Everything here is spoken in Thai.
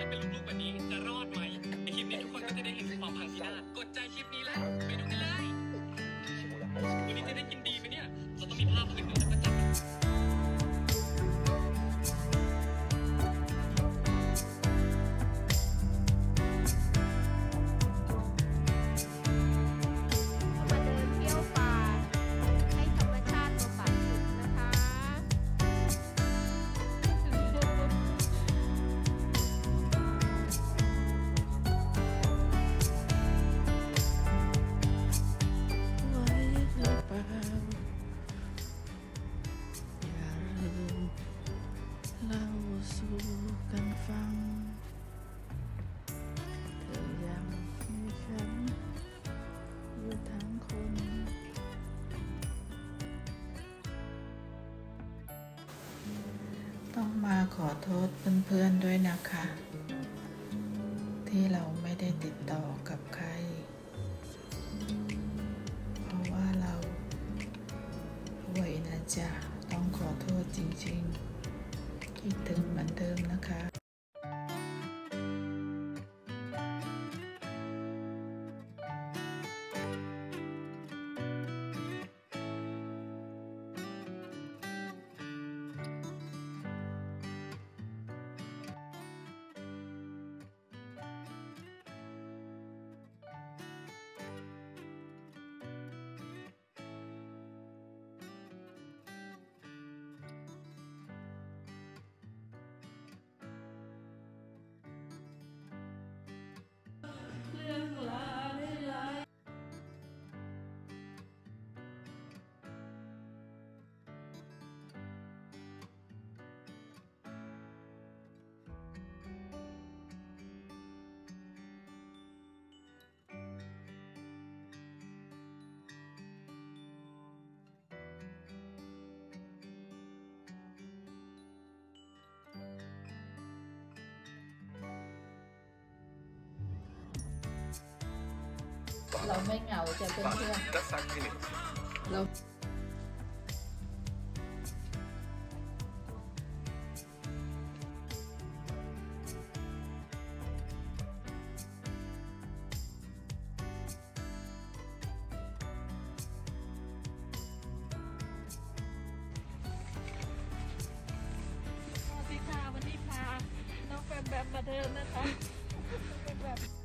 ยนาขอโทษเพื่อนๆด้วยนะคะ ที่เราไม่ได้ติดต่อกับใคร เพราะว่าเราป่วยนะจ๊ะต้องขอโทษจริงๆ คิดถึงเหมือนเดิมนะคะ เราไม่เหงาจะเพื่อน Das sagt mir nichts. ๆเราสวัสดีค่ะวันนี้พาน้องแบมแบมมาเดินนะคะแบมแบม